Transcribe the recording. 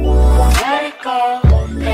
Let it go.